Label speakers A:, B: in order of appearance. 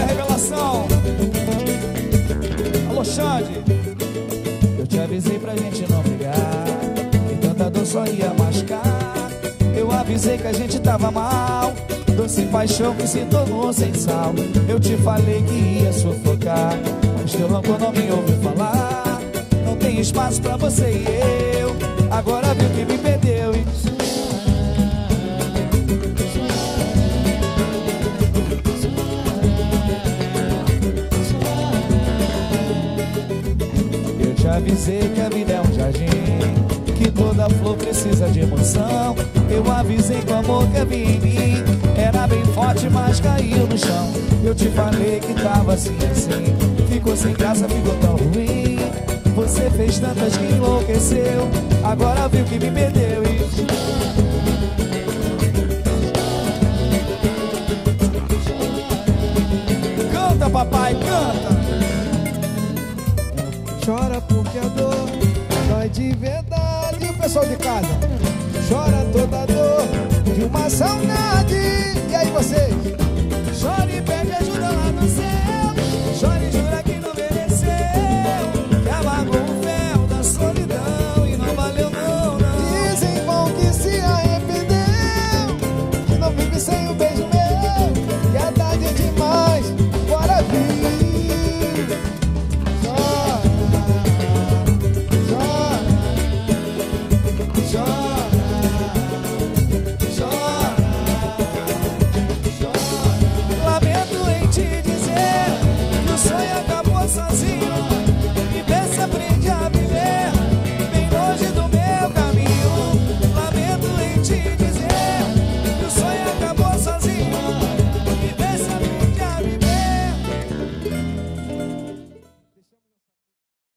A: da revelação. Alô, Xande. Eu te avisei pra gente não brigar. Que tanta dor só ia mascar. Eu avisei que a gente tava mal. Doce paixão que se tornou sem sal. Eu te falei que ia sufocar. Mas teu rancor não me ouviu falar. Não tem espaço pra você e eu. Agora avisei que a vida é um jardim Que toda flor precisa de emoção. Eu avisei o amor que havia em mim Era bem forte, mas caiu no chão. Eu te falei que tava assim, assim Ficou sem graça, ficou tão ruim. Você fez tantas que enlouqueceu Agora viu que me perdeu e... Papai, canta!
B: Chora porque a dor dói de verdade. E o pessoal de casa? Chora toda a dor de uma saudade.